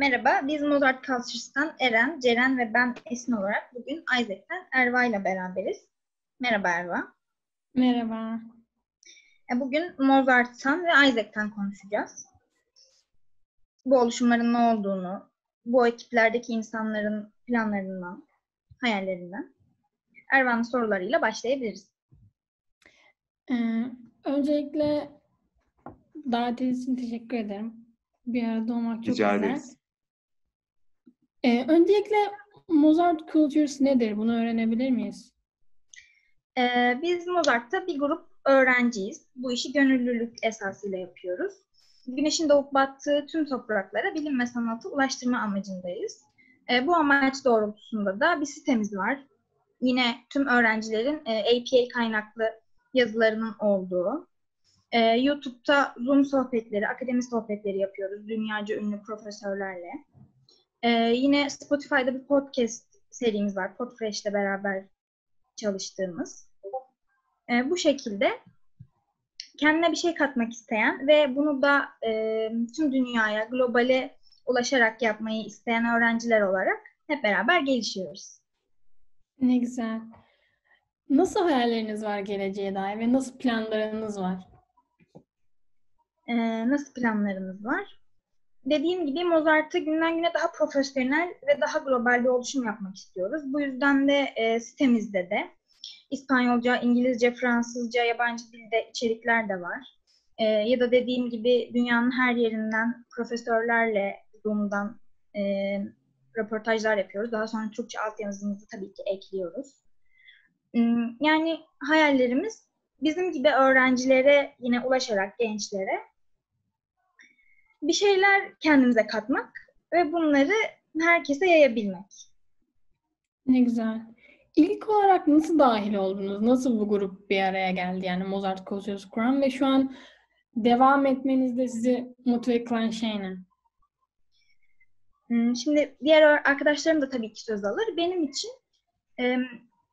Merhaba, biz Mozart Cultures'tan Eren, Ceren ve ben Esin olarak bugün Isaac'ten Erva ile beraberiz. Merhaba Erva. Merhaba. E, Bugün Mozart'tan ve Isaac'ten konuşacağız. Bu oluşumların ne olduğunu, bu ekiplerdeki insanların planlarından, hayallerinden. Erva'nın sorularıyla başlayabiliriz. Ee, öncelikle davetiniz için teşekkür ederim. Bir arada olmak çok Rica güzel. ederiz. Ee, öncelikle Mozart Cultures nedir? Bunu öğrenebilir miyiz? Ee, biz Mozart'ta bir grup öğrenciyiz. Bu işi gönüllülük esasıyla yapıyoruz. Güneşin doğup battığı tüm topraklara bilim ve sanatı ulaştırma amacındayız. Ee, bu amaç doğrultusunda da bir sitemiz var. Yine tüm öğrencilerin e, APA kaynaklı yazılarının olduğu. Ee, YouTube'da Zoom sohbetleri, akademi sohbetleri yapıyoruz dünyaca ünlü profesörlerle. Ee, yine Spotify'da bir podcast serimiz var. Podfresh'le beraber çalıştığımız. Ee, bu şekilde kendine bir şey katmak isteyen ve bunu da e, tüm dünyaya, globale ulaşarak yapmayı isteyen öğrenciler olarak hep beraber gelişiyoruz. Ne güzel. Nasıl hayalleriniz var geleceğe dair ve nasıl planlarınız var? Ee, nasıl planlarımız var? Dediğim gibi Mozart'ı günden güne daha profesyonel ve daha global bir oluşum yapmak istiyoruz. Bu yüzden de e, sitemizde de İspanyolca, İngilizce, Fransızca, yabancı dilde içerikler de var. E, ya da dediğim gibi dünyanın her yerinden profesörlerle Zoom'dan e, röportajlar yapıyoruz. Daha sonra Türkçe altyazımızı tabii ki ekliyoruz. Hmm, Yani hayallerimiz bizim gibi öğrencilere yine ulaşarak gençlere bir şeyler kendimize katmak ve bunları herkese yayabilmek. Ne güzel. İlk olarak nasıl dahil oldunuz? Nasıl bu grup bir araya geldi? Yani Mozart Cultures kuran ve şu an devam etmenizde sizi motive kılan şey ne? Hmm, Şimdi diğer arkadaşlarım da tabii ki söz alır. Benim için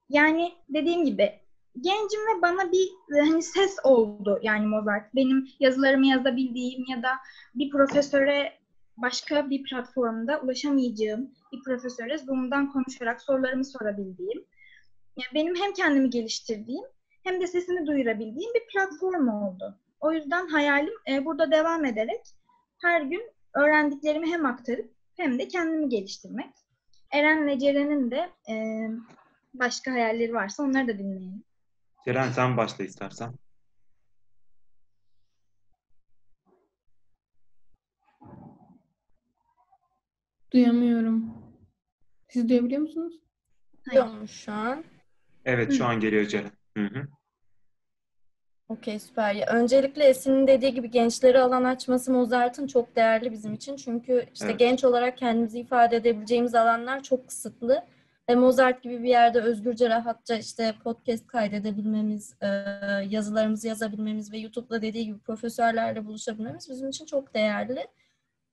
yani dediğim gibi gencim ve bana bir e, hani ses oldu yani Mozart. Benim yazılarımı yazabildiğim ya da bir profesöre başka bir platformda ulaşamayacağım bir profesöre Zoom'dan konuşarak sorularımı sorabildiğim. Yani benim hem kendimi geliştirdiğim hem de sesimi duyurabildiğim bir platform oldu. O yüzden hayalim e, burada devam ederek her gün öğrendiklerimi hem aktarıp hem de kendimi geliştirmek. Eren'le Ceren'in de e, başka hayalleri varsa onları da dinleyelim. Ceren sen başla istersen. Duyamıyorum. Siz duyabiliyor musunuz? Hayır. Duyuyormuş şu an. Evet şu an geliyor Ceren. Hı hı. Okey süper. Ya, öncelikle Esin'in dediği gibi gençleri alan açması Mozart'ın çok değerli bizim için. Çünkü işte Evet. genç olarak kendimizi ifade edebileceğimiz alanlar çok kısıtlı. Ve Mozart gibi bir yerde özgürce, rahatça işte podcast kaydedebilmemiz, e, yazılarımızı yazabilmemiz ve YouTube'da dediği gibi profesörlerle buluşabilmemiz bizim için çok değerli.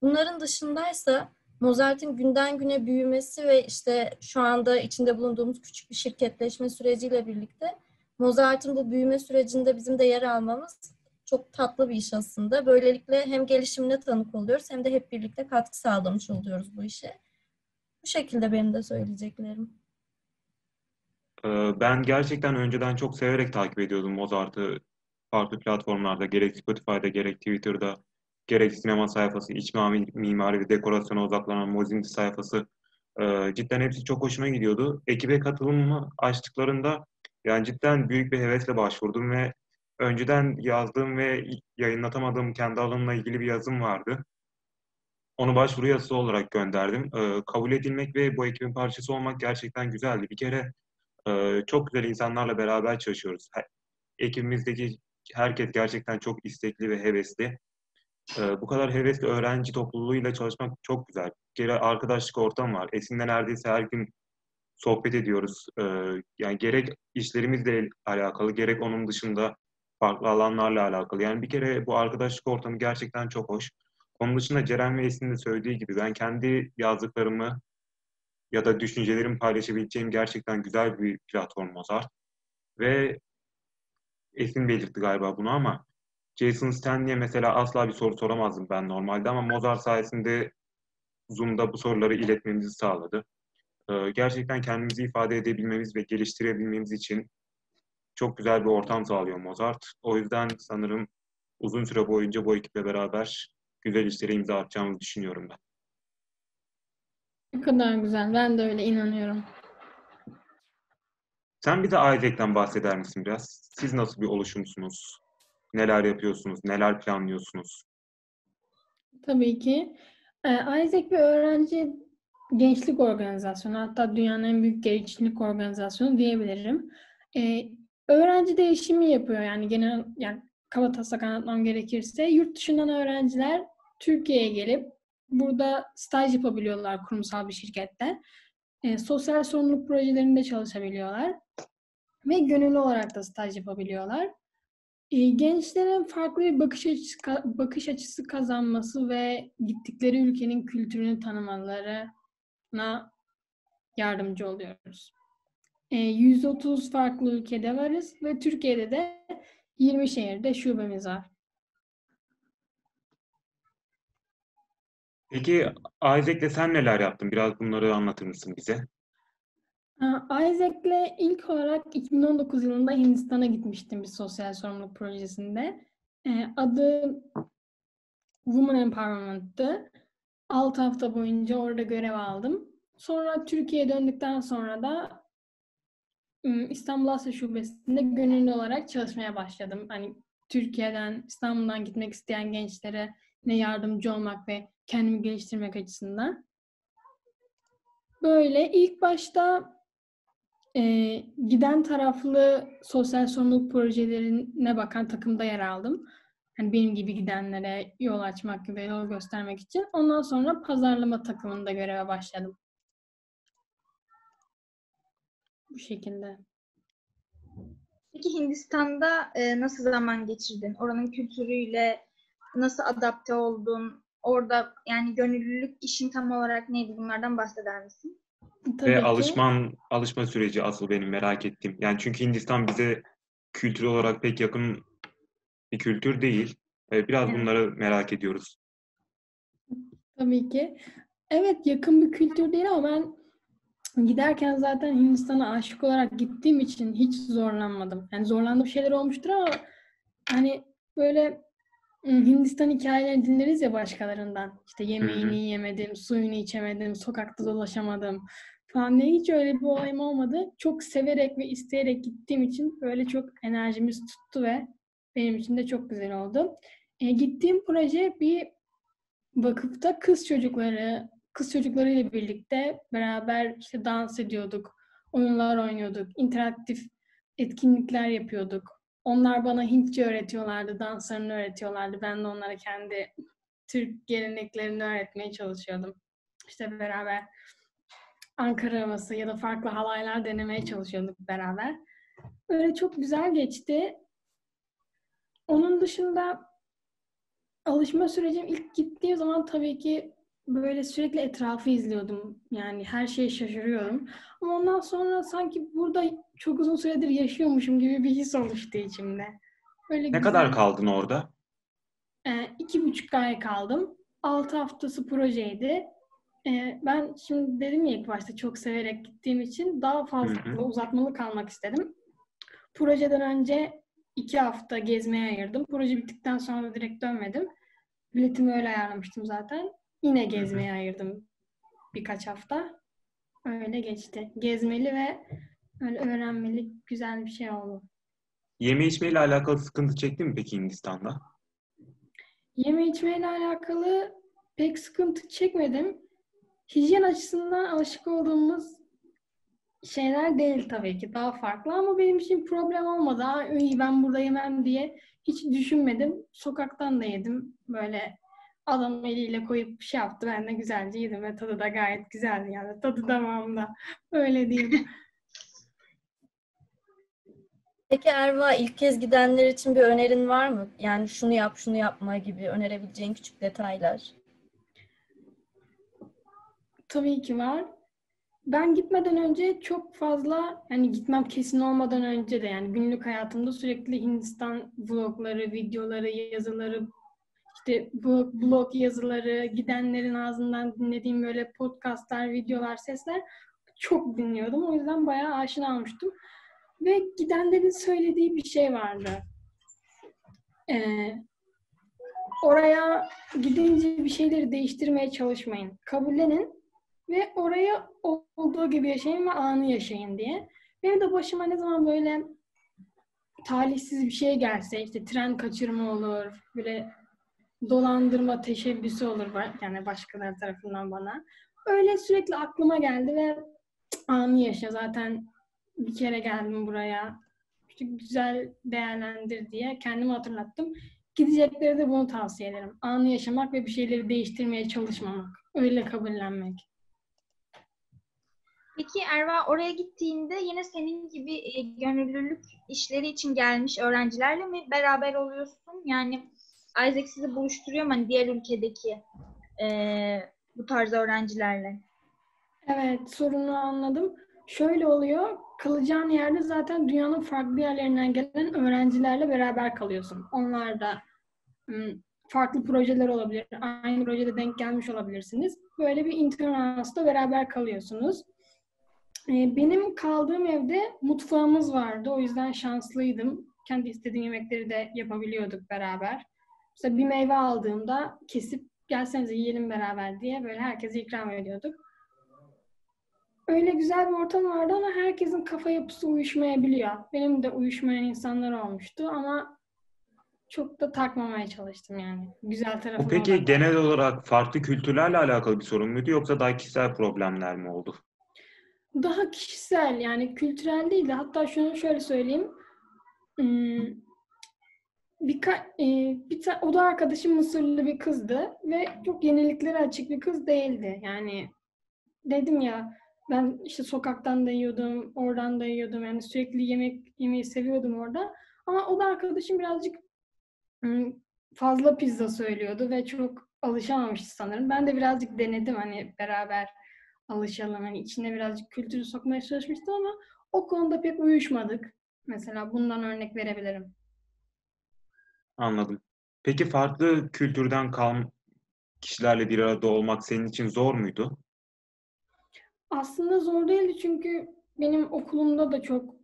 Bunların dışındaysa Mozart'ın günden güne büyümesi ve işte şu anda içinde bulunduğumuz küçük bir şirketleşme süreciyle birlikte Mozart'ın bu büyüme sürecinde bizim de yer almamız çok tatlı bir iş aslında. Böylelikle hem gelişimine tanık oluyoruz hem de hep birlikte katkı sağlamış oluyoruz bu işe. Bu şekilde benim de söyleyeceklerim. Ee, Ben gerçekten önceden çok severek takip ediyordum Mozart'ı farklı platformlarda gerek Spotify'da gerek Twitter'da gerek sinema sayfası, iç mimari, ve dekorasyona odaklanan Mozinti sayfası Ee, cidden hepsi çok hoşuma gidiyordu. Ekibe katılımımı açtıklarında yani cidden büyük bir hevesle başvurdum ve önceden yazdığım ve yayınlatamadığım kendi alanımla ilgili bir yazım vardı. Onu başvuru yazısı olarak gönderdim. Ee, kabul edilmek ve bu ekibin parçası olmak gerçekten güzeldi. Bir kere e, çok güzel insanlarla beraber çalışıyoruz. He- Ekibimizdeki herkes gerçekten çok istekli ve hevesli. Ee, bu kadar hevesli öğrenci topluluğuyla çalışmak çok güzel. Bir kere arkadaşlık ortamı var. Esin'le neredeyse her gün sohbet ediyoruz. Ee, yani gerek işlerimizle alakalı, gerek onun dışında farklı alanlarla alakalı. Yani bir kere bu arkadaşlık ortamı gerçekten çok hoş. Onun dışında Ceren ve Esin'in de söylediği gibi ben kendi yazdıklarımı ya da düşüncelerimi paylaşabileceğim gerçekten güzel bir platform Mozart. Ve Esin belirtti galiba bunu ama Jason Stanley'e mesela asla bir soru soramazdım ben normalde ama Mozart sayesinde Zoom'da bu soruları iletmemizi sağladı. Ee, gerçekten kendimizi ifade edebilmemiz ve geliştirebilmemiz için çok güzel bir ortam sağlıyor Mozart. O yüzden sanırım uzun süre boyunca bu ekiple beraber güzel işlere imza atacağımızı düşünüyorum ben. Ne kadar güzel. Ben de öyle inanıyorum. Sen bize Isaac'ten bahseder misin biraz? Siz nasıl bir oluşumsunuz? Neler yapıyorsunuz? Neler planlıyorsunuz? Tabii ki. Ee, Isaac bir öğrenci gençlik organizasyonu. Hatta dünyanın en büyük gençlik organizasyonu diyebilirim. Ee, öğrenci değişimi yapıyor. Yani genel yani kaba taslak anlatmam gerekirse yurt dışından öğrenciler Türkiye'ye gelip burada staj yapabiliyorlar kurumsal bir şirkette. Ee, sosyal sorumluluk projelerinde çalışabiliyorlar. Ve gönüllü olarak da staj yapabiliyorlar. Ee, gençlerin farklı bir bakış açısı, bakış açısı kazanması ve gittikleri ülkenin kültürünü tanımalarına yardımcı oluyoruz. Ee, 130 farklı ülkede varız ve Türkiye'de de 20 şehirde şubemiz var. Peki Isaac'le sen neler yaptın? Biraz bunları anlatır mısın bize? Isaac'le ilk olarak 2019 yılında Hindistan'a gitmiştim bir sosyal sorumluluk projesinde. Adı Women Empowerment'tı. 6 hafta boyunca orada görev aldım. Sonra Türkiye'ye döndükten sonra da İstanbul Asya Şubesi'nde gönüllü olarak çalışmaya başladım. Hani Türkiye'den, İstanbul'dan gitmek isteyen gençlere yardımcı olmak ve kendimi geliştirmek açısından. Böyle ilk başta e, giden taraflı sosyal sorumluluk projelerine bakan takımda yer aldım. Hani benim gibi gidenlere yol açmak ve yol göstermek için. Ondan sonra pazarlama takımında göreve başladım. Bu şekilde. Peki Hindistan'da e, nasıl zaman geçirdin? Oranın kültürüyle nasıl adapte oldun? Orada yani gönüllülük işin tam olarak neydi? Bunlardan bahseder misin? Tabii Ve ki. alışman, alışma süreci asıl benim merak ettiğim. Yani çünkü Hindistan bize kültür olarak pek yakın bir kültür değil. Biraz Evet. bunları merak ediyoruz. Tabii ki. Evet yakın bir kültür değil ama ben giderken zaten Hindistan'a aşık olarak gittiğim için hiç zorlanmadım. Yani zorlandığım şeyler olmuştur ama hani böyle Hindistan hikayelerini dinleriz ya başkalarından. İşte yemeğini yemedim, suyunu içemedim, sokakta dolaşamadım falan diye hiç öyle bir olayım olmadı. Çok severek ve isteyerek gittiğim için böyle çok enerjimiz tuttu ve benim için de çok güzel oldu. E, gittiğim proje bir vakıfta kız çocukları, kız çocuklarıyla birlikte beraber işte dans ediyorduk, oyunlar oynuyorduk, interaktif etkinlikler yapıyorduk. Onlar bana Hintçe öğretiyorlardı, danslarını öğretiyorlardı. Ben de onlara kendi Türk geleneklerini öğretmeye çalışıyordum. İşte beraber Ankara havası ya da farklı halaylar denemeye çalışıyorduk beraber. Böyle çok güzel geçti. Onun dışında alışma sürecim ilk gittiğim zaman tabii ki böyle sürekli etrafı izliyordum. Yani her şeye şaşırıyorum. Ama ondan sonra sanki burada çok uzun süredir yaşıyormuşum gibi bir his oluştu içimde. Böyle Ne güzel. kadar kaldın orada? Ee, iki buçuk ay kaldım. Altı haftası projeydi. Ee, ben şimdi dedim ya ilk başta çok severek gittiğim için daha fazla Hı hı. uzatmalı kalmak istedim. Projeden önce iki hafta gezmeye ayırdım. Proje bittikten sonra direkt dönmedim. Biletimi öyle ayarlamıştım zaten. Yine gezmeye ayırdım birkaç hafta. Öyle geçti. Gezmeli ve öyle öğrenmeli güzel bir şey oldu. Yeme içmeyle alakalı sıkıntı çektin mi peki Hindistan'da? Yeme içmeyle alakalı pek sıkıntı çekmedim. Hijyen açısından alışık olduğumuz şeyler değil tabii ki. Daha farklı ama benim için problem olmadı. Aa, iyi ben burada yemem diye hiç düşünmedim. Sokaktan da yedim. Böyle adam eliyle koyup şey yaptı. Ben de güzelce yedim ve tadı da gayet güzeldi yani. Tadı damağımda. Öyle diyeyim. Peki Erva ilk kez gidenler için bir önerin var mı? Yani şunu yap, şunu yapma gibi önerebileceğin küçük detaylar. Tabii ki var. Ben gitmeden önce çok fazla yani gitmem kesin olmadan önce de yani günlük hayatımda sürekli Hindistan vlogları, videoları, yazıları, işte bu blog yazıları, gidenlerin ağzından dinlediğim böyle podcastlar, videolar, sesler çok dinliyordum. O yüzden bayağı aşina olmuştum. Ve gidenlerin söylediği bir şey vardı. Ee, oraya gidince bir şeyleri değiştirmeye çalışmayın. Kabullenin ve oraya olduğu gibi yaşayın ve anı yaşayın diye. Benim de başıma ne zaman böyle talihsiz bir şey gelse, işte tren kaçırma olur, böyle dolandırma teşebbüsü olur yani başkaları tarafından bana. Öyle sürekli aklıma geldi ve anı yaşa zaten bir kere geldim buraya. İşte güzel değerlendir diye kendimi hatırlattım. Gidecekleri de bunu tavsiye ederim. Anı yaşamak ve bir şeyleri değiştirmeye çalışmamak. Öyle kabullenmek. Peki Erva oraya gittiğinde yine senin gibi e, gönüllülük işleri için gelmiş öğrencilerle mi beraber oluyorsun? Yani Isaac sizi buluşturuyor mu hani diğer ülkedeki e, bu tarz öğrencilerle? Evet, sorunu anladım. Şöyle oluyor, kalacağın yerde zaten dünyanın farklı yerlerinden gelen öğrencilerle beraber kalıyorsun. Onlar da farklı projeler olabilir, aynı projede denk gelmiş olabilirsiniz. Böyle bir internansda beraber kalıyorsunuz. Benim kaldığım evde mutfağımız vardı. O yüzden şanslıydım. Kendi istediğim yemekleri de yapabiliyorduk beraber. Mesela bir meyve aldığımda kesip gelsenize yiyelim beraber diye böyle herkese ikram ediyorduk. Öyle güzel bir ortam vardı ama herkesin kafa yapısı uyuşmayabiliyor. Benim de uyuşmayan insanlar olmuştu ama çok da takmamaya çalıştım yani. Güzel tarafı. Peki olarak. genel olarak farklı kültürlerle alakalı bir sorun muydu yoksa daha kişisel problemler mi oldu? Daha kişisel yani kültürel değil de hatta şunu şöyle söyleyeyim. Hmm, birka, e, bir ta, o da arkadaşım Mısırlı bir kızdı ve çok yeniliklere açık bir kız değildi. Yani dedim ya ben işte sokaktan da yiyordum, oradan da yiyordum. Yani sürekli yemek yemeyi seviyordum orada. Ama o da arkadaşım birazcık fazla pizza söylüyordu ve çok alışamamıştı sanırım. Ben de birazcık denedim hani beraber alışalım. Hani içine birazcık kültürü sokmaya çalışmıştım ama o konuda pek uyuşmadık. Mesela bundan örnek verebilirim. Anladım. Peki farklı kültürden kalan kişilerle bir arada olmak senin için zor muydu? Aslında zor değildi çünkü benim okulumda da çok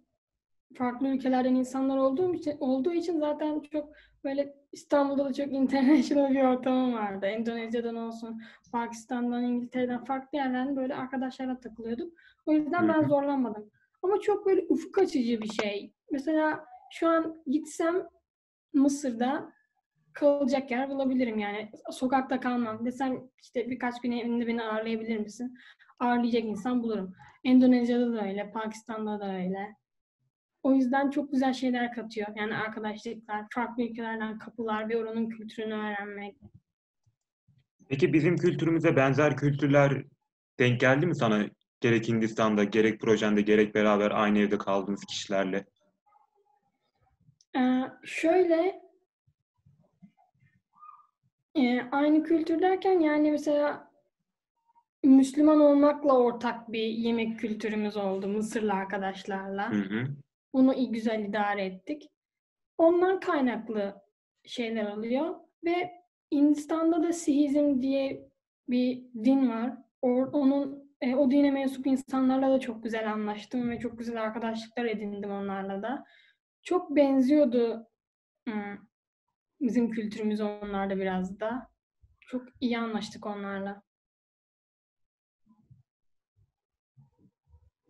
farklı ülkelerden insanlar olduğum için olduğu için zaten çok böyle İstanbul'da da çok international bir ortamım vardı. Endonezya'dan olsun, Pakistan'dan, İngiltere'den farklı yerlerden böyle arkadaşlarla takılıyorduk. O yüzden ben zorlanmadım. Ama çok böyle ufuk açıcı bir şey. Mesela şu an gitsem Mısır'da kalacak yer bulabilirim yani. Sokakta kalmam. Desem işte birkaç gün evinde beni ağırlayabilir misin? Ağırlayacak insan bulurum. Endonezya'da da öyle, Pakistan'da da öyle. O yüzden çok güzel şeyler katıyor. Yani arkadaşlıklar, farklı ülkelerden kapılar ve oranın kültürünü öğrenmek. Peki bizim kültürümüze benzer kültürler denk geldi mi sana? Gerek Hindistan'da, gerek projende, gerek beraber aynı evde kaldığınız kişilerle. Ee, şöyle e, aynı kültür derken yani mesela Müslüman olmakla ortak bir yemek kültürümüz oldu Mısırlı arkadaşlarla. Hı hı. Bunu iyi güzel idare ettik. Ondan kaynaklı şeyler alıyor ve Hindistan'da da Sihizm diye bir din var. O, onun e, o dine mensup insanlarla da çok güzel anlaştım ve çok güzel arkadaşlıklar edindim onlarla da. Çok benziyordu bizim kültürümüz onlarda biraz da. Çok iyi anlaştık onlarla.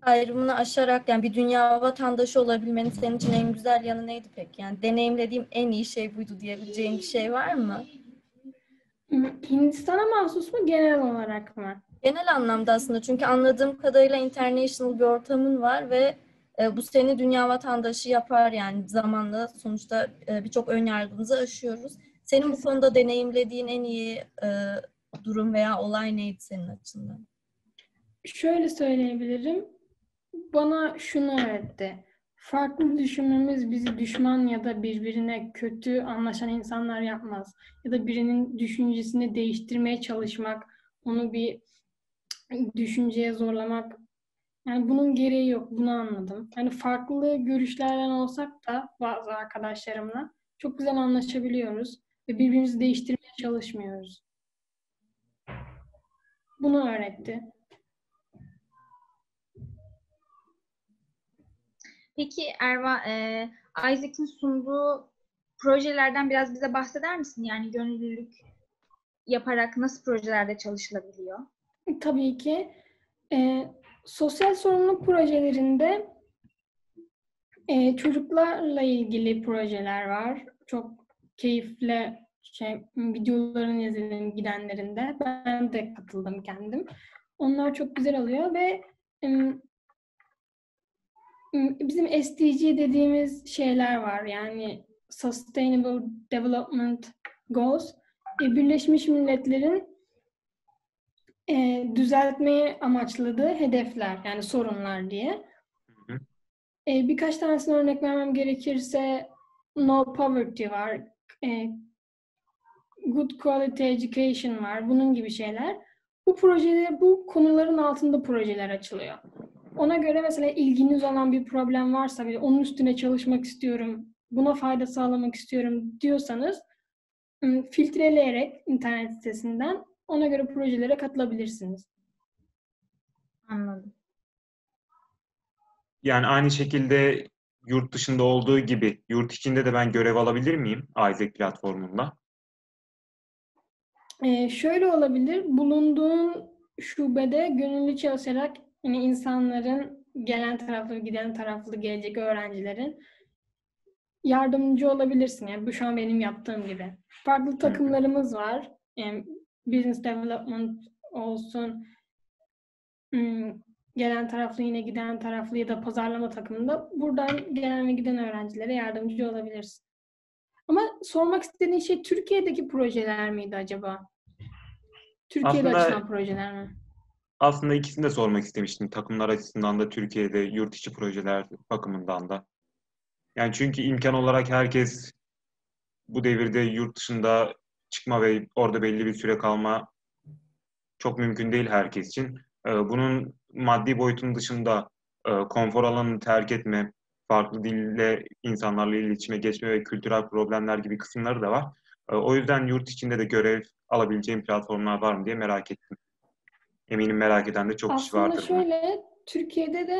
ayrımını aşarak yani bir dünya vatandaşı olabilmenin senin için en güzel yanı neydi peki? Yani deneyimlediğim en iyi şey buydu diyebileceğin bir şey var mı? Hindistan'a mahsus mu genel olarak mı? Genel anlamda aslında çünkü anladığım kadarıyla international bir ortamın var ve e, bu seni dünya vatandaşı yapar yani zamanla sonuçta e, birçok ön yargımızı aşıyoruz. Senin bu konuda deneyimlediğin en iyi e, durum veya olay neydi senin açından? Şöyle söyleyebilirim bana şunu öğretti. Farklı düşünmemiz bizi düşman ya da birbirine kötü anlaşan insanlar yapmaz. Ya da birinin düşüncesini değiştirmeye çalışmak, onu bir düşünceye zorlamak. Yani bunun gereği yok. Bunu anladım. Yani farklı görüşlerden olsak da bazı arkadaşlarımla çok güzel anlaşabiliyoruz. ve birbirimizi değiştirmeye çalışmıyoruz. Bunu öğretti. Peki Erva, e, Isaac'in sunduğu projelerden biraz bize bahseder misin? Yani gönüllülük yaparak nasıl projelerde çalışılabiliyor? Tabii ki. E, sosyal sorumluluk projelerinde e, çocuklarla ilgili projeler var. Çok keyifli şey videoların izledim gidenlerinde. Ben de katıldım kendim. Onlar çok güzel oluyor ve bizim SDG dediğimiz şeyler var. Yani Sustainable Development Goals. E, Birleşmiş Milletler'in e, düzeltmeyi amaçladığı hedefler yani sorunlar diye. Hı hı. E, birkaç tanesini örnek vermem gerekirse no poverty var, e, good quality education var, bunun gibi şeyler. Bu projeler, bu konuların altında projeler açılıyor. Ona göre mesela ilginiz olan bir problem varsa ve onun üstüne çalışmak istiyorum, buna fayda sağlamak istiyorum diyorsanız ım, filtreleyerek internet sitesinden ona göre projelere katılabilirsiniz. Anladım. Yani aynı şekilde yurt dışında olduğu gibi yurt içinde de ben görev alabilir miyim Isaac platformunda? Ee, şöyle olabilir, bulunduğun şubede gönüllü çalışarak yine insanların gelen taraflı, giden taraflı gelecek öğrencilerin yardımcı olabilirsin. Yani bu şu an benim yaptığım gibi. Farklı takımlarımız var. Yani business development olsun, hmm, gelen taraflı yine giden taraflı ya da pazarlama takımında buradan gelen ve giden öğrencilere yardımcı olabilirsin. Ama sormak istediğin şey Türkiye'deki projeler miydi acaba? Türkiye'de Aslında- açılan projeler mi? Aslında ikisini de sormak istemiştim. Takımlar açısından da Türkiye'de yurt içi projeler bakımından da. Yani çünkü imkan olarak herkes bu devirde yurt dışında çıkma ve orada belli bir süre kalma çok mümkün değil herkes için. Ee, Bunun maddi boyutunun dışında e, konfor alanını terk etme, farklı dille insanlarla iletişime geçme ve kültürel problemler gibi kısımları da var. Ee, O yüzden yurt içinde de görev alabileceğim platformlar var mı diye merak ettim. Eminim merak eden de çok kişi Aslında vardır. buna. şöyle Türkiye'de de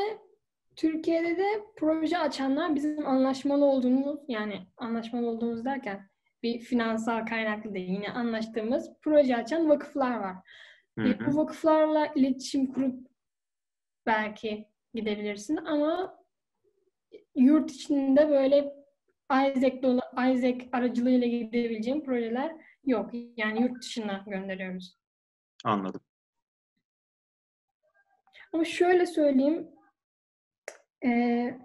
Türkiye'de de proje açanlar bizim anlaşmalı olduğumuz yani anlaşmalı olduğumuz derken bir finansal kaynaklı değil yine anlaştığımız proje açan vakıflar var. Hı E, hı. Bu vakıflarla iletişim kurup belki gidebilirsin ama yurt içinde böyle Isaac, dolu, Isaac aracılığıyla gidebileceğim projeler yok. Yani yurt dışına gönderiyoruz. Anladım. Ama şöyle söyleyeyim. eee,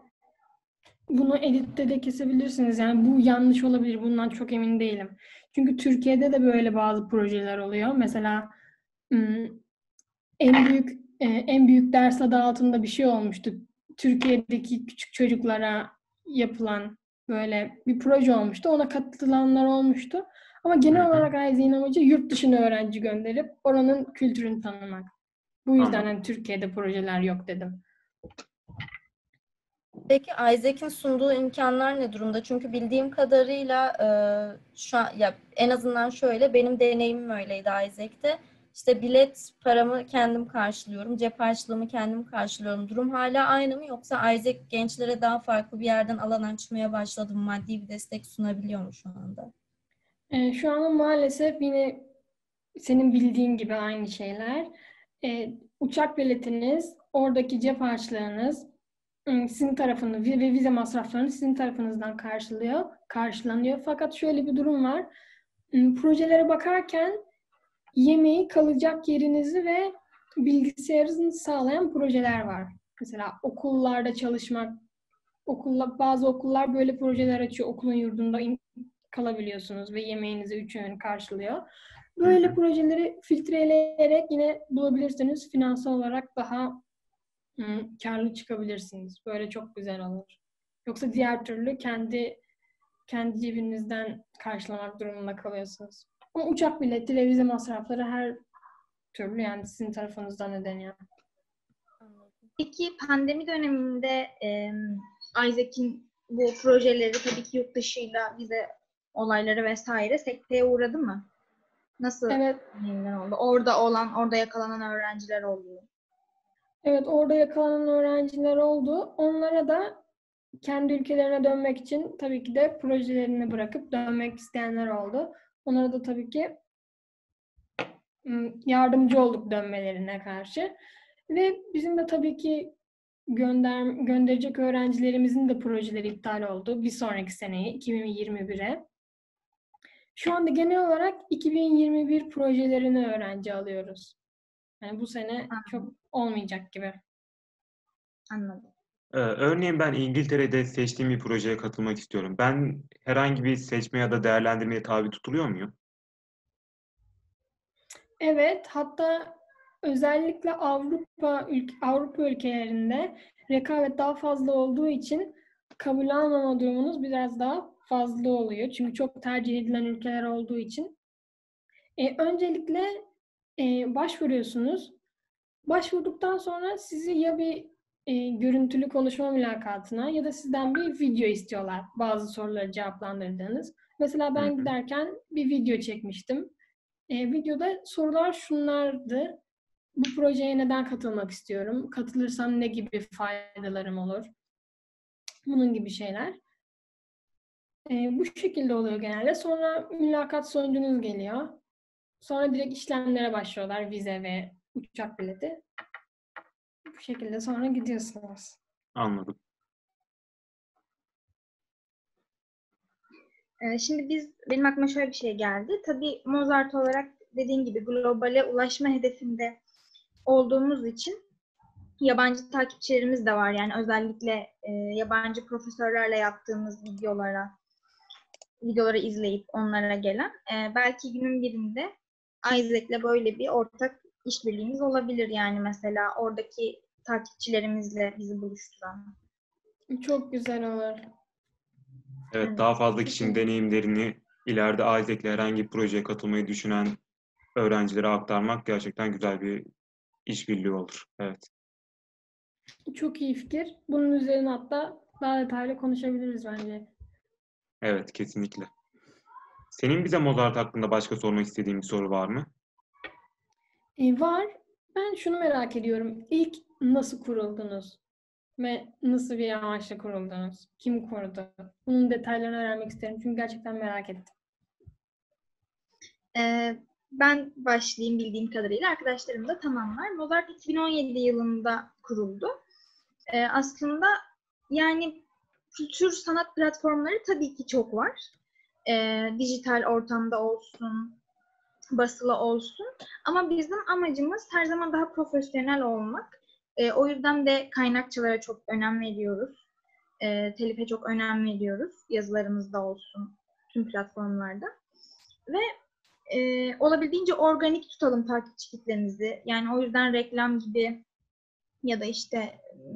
bunu editte de kesebilirsiniz. Yani bu yanlış olabilir. Bundan çok emin değilim. Çünkü Türkiye'de de böyle bazı projeler oluyor. Mesela en büyük e, en büyük ders adı altında bir şey olmuştu. Türkiye'deki küçük çocuklara yapılan böyle bir proje olmuştu. Ona katılanlar olmuştu. Ama genel olarak Aize'nin amacı yurt dışına öğrenci gönderip oranın kültürünü tanımak. Bu yüzden hani Türkiye'de projeler yok dedim. Peki Isaac'in sunduğu imkanlar ne durumda? Çünkü bildiğim kadarıyla e, şu an ya en azından şöyle benim deneyimim öyleydi Isaac'te. İşte bilet paramı kendim karşılıyorum, cep harçlığımı kendim karşılıyorum. Durum hala aynı mı yoksa Isaac gençlere daha farklı bir yerden alan açmaya başladı mı? Maddi bir destek sunabiliyor mu şu anda? Ee, şu an maalesef yine senin bildiğin gibi aynı şeyler. Ee, uçak biletiniz, oradaki cep harçlığınız sizin tarafınız ve vize masraflarınız sizin tarafınızdan karşılıyor, karşılanıyor. Fakat şöyle bir durum var. Projelere bakarken yemeği, kalacak yerinizi ve bilgisayarınızı sağlayan projeler var. Mesela okullarda çalışmak, okulla, bazı okullar böyle projeler açıyor. Okulun yurdunda kalabiliyorsunuz ve yemeğinizi üç öğün karşılıyor. Böyle projeleri filtreleyerek yine bulabilirsiniz. Finansal olarak daha ım, karlı çıkabilirsiniz. Böyle çok güzel olur. Yoksa diğer türlü kendi kendi cebinizden karşılamak durumunda kalıyorsunuz. Ama uçak bileti ve vize masrafları her türlü yani sizin tarafınızdan ödeniyor. Peki pandemi döneminde e, Isaac'in bu projeleri tabii ki yurt dışıyla bize olayları vesaire sekteye uğradı mı? Nasıl Evet, oldu? Orada olan, orada yakalanan öğrenciler oldu. Evet orada yakalanan öğrenciler oldu. Onlara da kendi ülkelerine dönmek için tabii ki de projelerini bırakıp dönmek isteyenler oldu. Onlara da tabii ki ım, yardımcı olduk dönmelerine karşı. Ve bizim de tabii ki gönder gönderecek öğrencilerimizin de projeleri iptal oldu. Bir sonraki seneye 2021'e. Şu anda genel olarak 2021 projelerini öğrenci alıyoruz. Yani bu sene çok olmayacak gibi. Anladım. Ee, örneğin ben İngiltere'de seçtiğim bir projeye katılmak istiyorum. Ben herhangi bir seçme ya da değerlendirmeye tabi tutuluyor muyum? Evet, hatta özellikle Avrupa ülke, Avrupa ülkelerinde rekabet daha fazla olduğu için kabul almama durumunuz biraz daha fazla oluyor. Çünkü çok tercih edilen ülkeler olduğu için. E, öncelikle e, başvuruyorsunuz. Başvurduktan sonra sizi ya bir e, görüntülü konuşma mülakatına ya da sizden bir video istiyorlar bazı soruları cevaplandırdığınız. Mesela Hı ben hı. giderken bir video çekmiştim. E, videoda sorular şunlardı. Bu projeye neden katılmak istiyorum? Katılırsam ne gibi faydalarım olur? Bunun gibi şeyler. E, bu şekilde oluyor genelde. Sonra mülakat sonucunuz geliyor. Sonra direkt işlemlere başlıyorlar. Vize ve uçak bileti. Bu şekilde sonra gidiyorsunuz. Anladım. Ee, şimdi biz, benim aklıma şöyle bir şey geldi. Tabii Mozart olarak dediğin gibi globale ulaşma hedefinde olduğumuz için yabancı takipçilerimiz de var. Yani özellikle e, yabancı profesörlerle yaptığımız videolara, videoları izleyip onlara gelen. e, belki günün birinde Isaac'le böyle bir ortak işbirliğimiz olabilir. Yani mesela oradaki takipçilerimizle bizi buluşturan. Çok güzel olur. Evet, Evet, daha fazla kişinin deneyimlerini ileride Isaac'le herhangi bir projeye katılmayı düşünen öğrencilere aktarmak gerçekten güzel bir işbirliği olur. Evet. Çok iyi fikir. Bunun üzerine hatta daha detaylı konuşabiliriz bence. Evet, kesinlikle. Senin bize Mozart hakkında başka sormak istediğin bir soru var mı? E, var. Ben şunu merak ediyorum. İlk nasıl kuruldunuz? Ve nasıl bir amaçla kuruldunuz? Kim kurdu? Bunun detaylarını öğrenmek isterim. Çünkü gerçekten merak ettim. Ee, ben başlayayım bildiğim kadarıyla. Arkadaşlarım da tamamlar. Mozart 2017 yılında kuruldu. Ee, aslında yani kültür sanat platformları tabii ki çok var. Ee, dijital ortamda olsun, basılı olsun. Ama bizim amacımız her zaman daha profesyonel olmak. Ee, o yüzden de kaynakçalara çok önem veriyoruz. Ee, telife çok önem veriyoruz. Yazılarımızda olsun, tüm platformlarda. Ve e, olabildiğince organik tutalım takipçi kitlemizi. Yani o yüzden reklam gibi ya da işte e,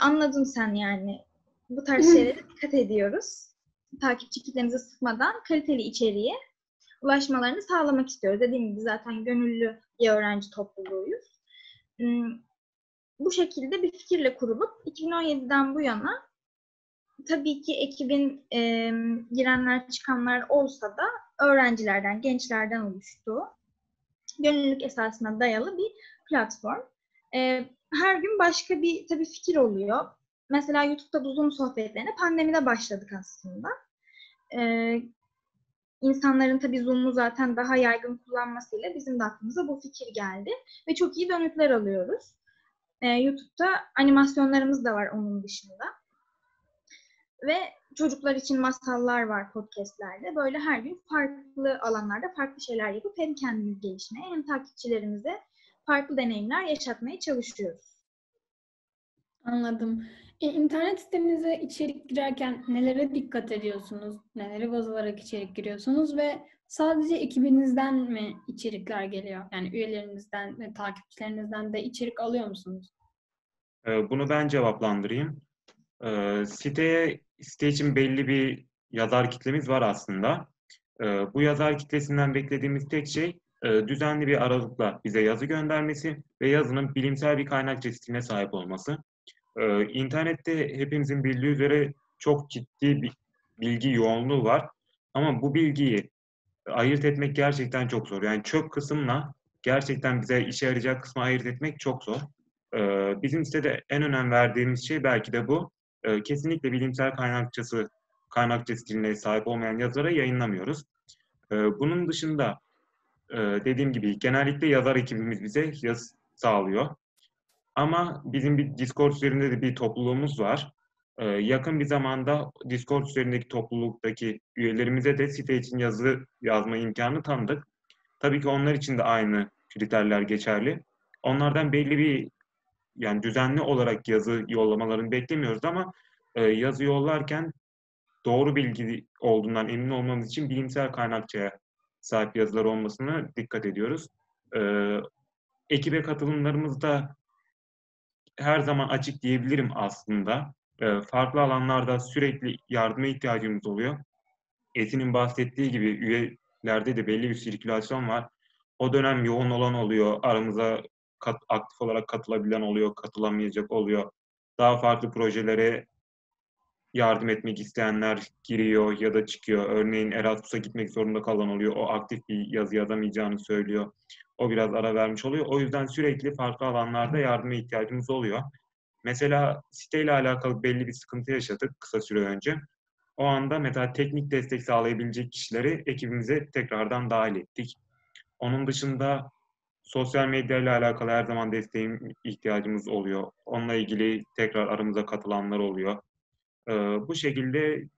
anladın sen yani bu tarz şeylere dikkat ediyoruz. Takipçi kitlemizi sıkmadan kaliteli içeriğe ulaşmalarını sağlamak istiyoruz. Dediğim gibi zaten gönüllü bir öğrenci topluluğuyuz. Hmm, Bu şekilde bir fikirle kurulup 2017'den bu yana tabii ki ekibin e, girenler çıkanlar olsa da öğrencilerden, gençlerden oluştuğu gönüllülük esasına dayalı bir platform. E, her gün başka bir tabii fikir oluyor. Mesela YouTube'da bu Zoom sohbetlerine pandemide başladık aslında. E, insanların tabii Zoom'u zaten daha yaygın kullanmasıyla bizim de aklımıza bu fikir geldi. Ve çok iyi dönütler alıyoruz. E, YouTube'da animasyonlarımız da var onun dışında. Ve çocuklar için masallar var podcastlerde. Böyle her gün farklı alanlarda farklı şeyler yapıp hem kendimiz gelişmeye hem takipçilerimize farklı deneyimler yaşatmaya çalışıyoruz. Anladım. E, internet sitenize içerik girerken nelere dikkat ediyorsunuz? Neleri baz alarak içerik giriyorsunuz ve sadece ekibinizden mi içerikler geliyor? Yani üyelerinizden ve takipçilerinizden de içerik alıyor musunuz? Ee, Bunu ben cevaplandırayım. Ee, Siteye, site için belli bir yazar kitlemiz var aslında. Ee, Bu yazar kitlesinden beklediğimiz tek şey e, düzenli bir aralıkla bize yazı göndermesi ve yazının bilimsel bir kaynakça stiline sahip olması. Ee, İnternette hepimizin bildiği üzere çok ciddi bir bilgi yoğunluğu var. Ama bu bilgiyi ayırt etmek gerçekten çok zor. Yani çöp kısımla gerçekten bize işe yarayacak kısmı ayırt etmek çok zor. Ee, bizim sitede en önem verdiğimiz şey belki de bu. Ee, kesinlikle bilimsel kaynakçası, kaynakça stiline sahip olmayan yazılara yayınlamıyoruz. Ee, bunun dışında e, dediğim gibi genellikle yazar ekibimiz bize yazı sağlıyor. Ama bizim bir Discord üzerinde de bir topluluğumuz var. Ee, yakın bir zamanda Discord üzerindeki topluluktaki üyelerimize de site için yazı yazma imkanı tanıdık. Tabii ki onlar için de aynı kriterler geçerli. Onlardan belli bir yani düzenli olarak yazı yollamalarını beklemiyoruz ama e, yazı yollarken doğru bilgi olduğundan emin olmamız için bilimsel kaynakçaya sahip yazılar olmasına dikkat ediyoruz. E, ekibe katılımlarımız da her zaman açık diyebilirim aslında. E, farklı alanlarda sürekli yardıma ihtiyacımız oluyor. Esin'in bahsettiği gibi üyelerde de belli bir sirkülasyon var. O dönem yoğun olan oluyor, aramıza kat, aktif olarak katılabilen oluyor, katılamayacak oluyor. Daha farklı projelere yardım etmek isteyenler giriyor ya da çıkıyor. Örneğin Erasmus'a gitmek zorunda kalan oluyor. O aktif bir yazı yazamayacağını söylüyor. O biraz ara vermiş oluyor. O yüzden sürekli farklı alanlarda yardıma ihtiyacımız oluyor. Mesela siteyle alakalı belli bir sıkıntı yaşadık kısa süre önce. O anda mesela teknik destek sağlayabilecek kişileri ekibimize tekrardan dahil ettik. Onun dışında sosyal medya ile alakalı her zaman desteğim ihtiyacımız oluyor. Onunla ilgili tekrar aramıza katılanlar oluyor. Ee, bu şekilde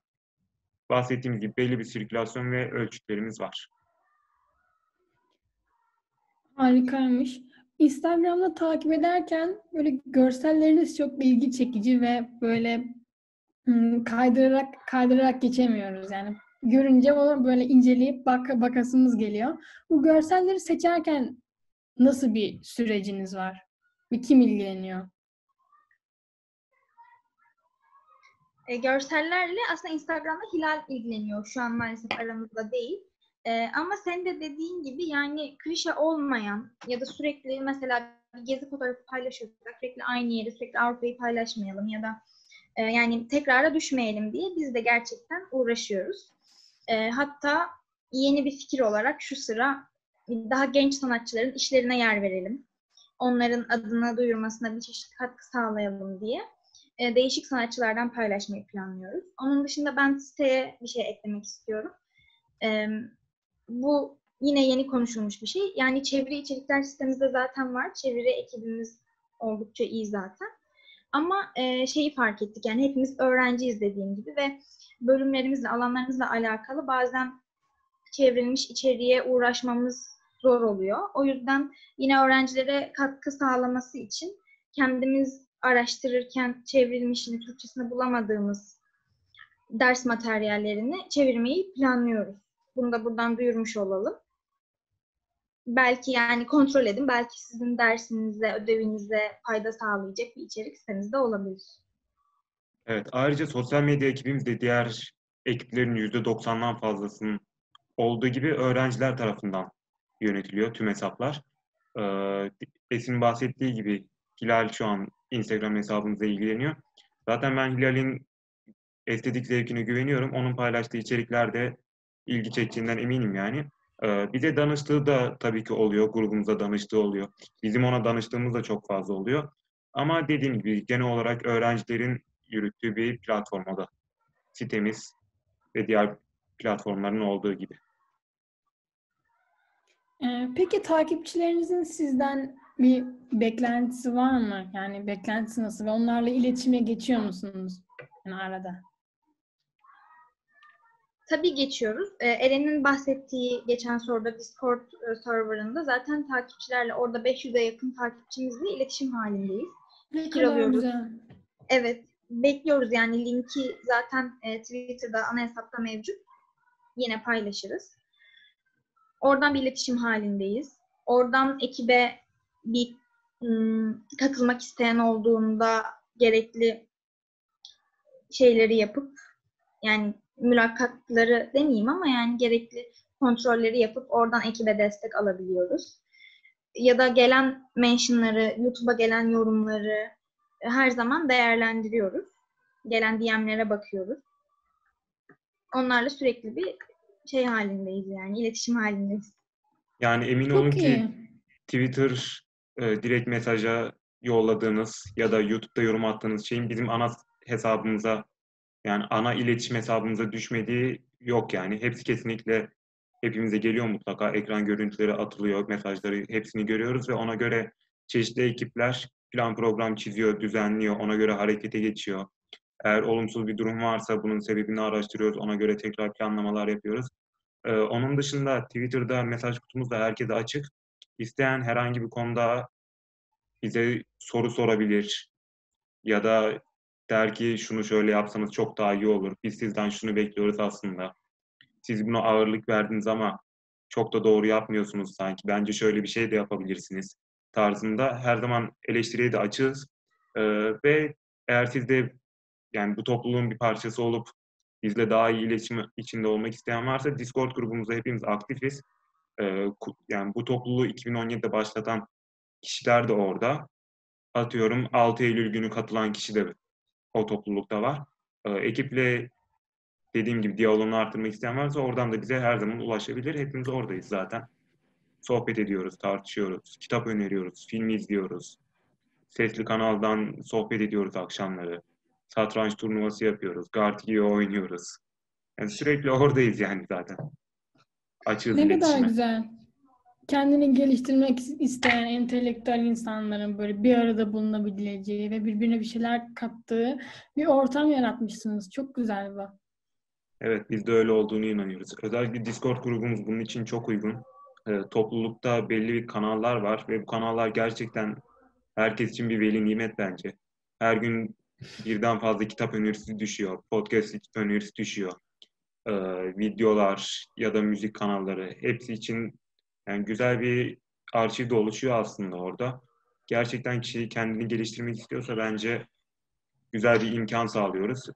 bahsettiğimiz gibi belli bir sirkülasyon ve ölçütlerimiz var. Harikaymış. Instagram'da takip ederken böyle görselleriniz çok ilgi çekici ve böyle hmm, kaydırarak kaydırarak geçemiyoruz. Yani görünce onu böyle inceleyip bak bakasımız geliyor. Bu görselleri seçerken nasıl bir süreciniz var? Ve kim ilgileniyor? E, görsellerle aslında Instagram'da Hilal ilgileniyor. Şu an maalesef aramızda değil. E, ama sen de dediğin gibi yani klişe olmayan ya da sürekli mesela bir gezi fotoğrafı paylaşıyorsak sürekli aynı yeri sürekli Avrupa'yı paylaşmayalım ya da e, yani tekrara düşmeyelim diye biz de gerçekten uğraşıyoruz. E, hatta yeni bir fikir olarak şu sıra daha genç sanatçıların işlerine yer verelim. Onların adını duyurmasına bir çeşit katkı sağlayalım diye e, değişik sanatçılardan paylaşmayı planlıyoruz. Onun dışında ben siteye bir şey eklemek istiyorum. E, bu yine yeni konuşulmuş bir şey. Yani çeviri içerikler sistemimizde zaten var. Çeviri ekibimiz oldukça iyi zaten. Ama e, şeyi fark ettik yani hepimiz öğrenciyiz dediğim gibi ve bölümlerimizle, alanlarımızla alakalı bazen çevrilmiş içeriğe uğraşmamız zor oluyor. O yüzden yine öğrencilere katkı sağlaması için kendimiz araştırırken çevrilmişini, Türkçesini bulamadığımız ders materyallerini çevirmeyi planlıyoruz. Bunu da buradan duyurmuş olalım. Belki yani kontrol edin. Belki sizin dersinize, ödevinize fayda sağlayacak bir içerik sitemizde olabilir. Evet, ayrıca sosyal medya ekibimiz de diğer ekiplerin %90'dan fazlasının olduğu gibi öğrenciler tarafından yönetiliyor tüm hesaplar. Ee, Esin bahsettiği gibi Hilal şu an Instagram hesabımızla ilgileniyor. Zaten ben Hilal'in estetik zevkine güveniyorum. Onun paylaştığı içerikler de ilgi çektiğinden eminim yani. Ee, bize danıştığı da tabii ki oluyor. Grubumuza danıştığı oluyor. Bizim ona danıştığımız da çok fazla oluyor. Ama dediğim gibi genel olarak öğrencilerin yürüttüğü bir platform o da. Sitemiz ve diğer platformların olduğu gibi. Ee, peki takipçilerinizin sizden bir beklentisi var mı? Yani beklentisi nasıl ve onlarla iletişime geçiyor musunuz yani arada? Tabii geçiyoruz. Ee, Eren'in bahsettiği geçen soruda Discord e, serverında zaten takipçilerle orada 500'e yakın takipçimizle iletişim halindeyiz. Ne Fikir kadar alıyoruz. güzel. Evet, bekliyoruz yani linki zaten e, Twitter'da ana hesapta mevcut. Yine paylaşırız. Oradan bir iletişim halindeyiz. Oradan ekibe bir ım, katılmak isteyen olduğunda gerekli şeyleri yapıp yani mülakatları demeyeyim ama yani gerekli kontrolleri yapıp oradan ekibe destek alabiliyoruz. Ya da gelen mentionları, YouTube'a gelen yorumları her zaman değerlendiriyoruz. Gelen DM'lere bakıyoruz. Onlarla sürekli bir şey halindeyiz yani, iletişim halindeyiz. Yani emin olun Çok ki iyi. Twitter e, direkt mesaja yolladığınız ya da YouTube'da yorum attığınız şeyin bizim ana hesabımıza yani ana iletişim hesabımıza düşmediği yok yani. Hepsi kesinlikle hepimize geliyor mutlaka. Ekran görüntüleri atılıyor, mesajları hepsini görüyoruz ve ona göre çeşitli ekipler plan program çiziyor, düzenliyor, ona göre harekete geçiyor. Eğer olumsuz bir durum varsa bunun sebebini araştırıyoruz, ona göre tekrar planlamalar yapıyoruz. Ee, onun dışında Twitter'da mesaj kutumuz da herkese açık. İsteyen herhangi bir konuda bize soru sorabilir ya da der ki şunu şöyle yapsanız çok daha iyi olur. Biz sizden şunu bekliyoruz aslında. Siz buna ağırlık verdiniz ama çok da doğru yapmıyorsunuz sanki. Bence şöyle bir şey de yapabilirsiniz tarzında her zaman eleştiriye de açığız. Ee, ve eğer siz de yani bu topluluğun bir parçası olup bizle daha iyi iletişim içinde olmak isteyen varsa Discord grubumuzda hepimiz aktifiz. Ee, yani bu topluluğu 2017'de başlatan kişiler de orada. Atıyorum 6 Eylül günü katılan kişi de o toplulukta var. Ee, ekiple dediğim gibi diyaloğunu arttırmak isteyen varsa oradan da bize her zaman ulaşabilir. Hepimiz oradayız zaten. Sohbet ediyoruz, tartışıyoruz, kitap öneriyoruz, film izliyoruz. Sesli kanaldan sohbet ediyoruz akşamları. Satranç turnuvası yapıyoruz, Gartiyo oynuyoruz. Yani sürekli oradayız yani zaten. Açığız Ne kadar güzel. Kendini geliştirmek isteyen entelektüel insanların böyle bir arada bulunabileceği ve birbirine bir şeyler kattığı bir ortam yaratmışsınız. Çok güzel bu. Evet, biz de öyle olduğunu inanıyoruz. Özellikle Discord grubumuz bunun için çok uygun. Ee, toplulukta belli bir kanallar var ve bu kanallar gerçekten herkes için bir veli nimet bence. Her gün birden fazla kitap önerisi düşüyor, podcast önerisi düşüyor. Ee, videolar ya da müzik kanalları hepsi için yani güzel bir arşiv de oluşuyor aslında orada. Gerçekten kişi kendini geliştirmek istiyorsa bence güzel bir imkan sağlıyoruz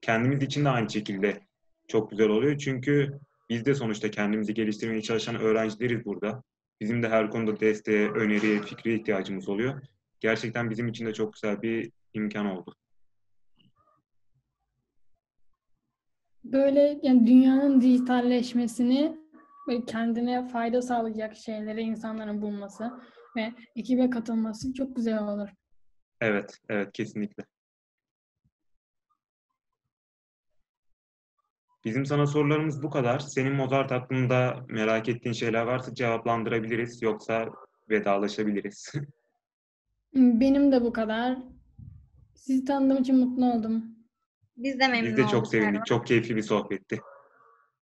kendimiz için de aynı şekilde çok güzel oluyor. Çünkü biz de sonuçta kendimizi geliştirmeye çalışan öğrencileriz burada. Bizim de her konuda desteğe, öneriye, fikre ihtiyacımız oluyor. Gerçekten bizim için de çok güzel bir imkan oldu. Böyle yani dünyanın dijitalleşmesini ve kendine fayda sağlayacak şeyleri insanların bulması ve ekibe katılması çok güzel olur. Evet, evet kesinlikle. Bizim sana sorularımız bu kadar. Senin Mozart hakkında merak ettiğin şeyler varsa cevaplandırabiliriz. Yoksa vedalaşabiliriz. Benim de bu kadar. Sizi tanıdığım için mutlu oldum. Biz de memnun Biz de çok sevindik. Çok keyifli bir sohbetti.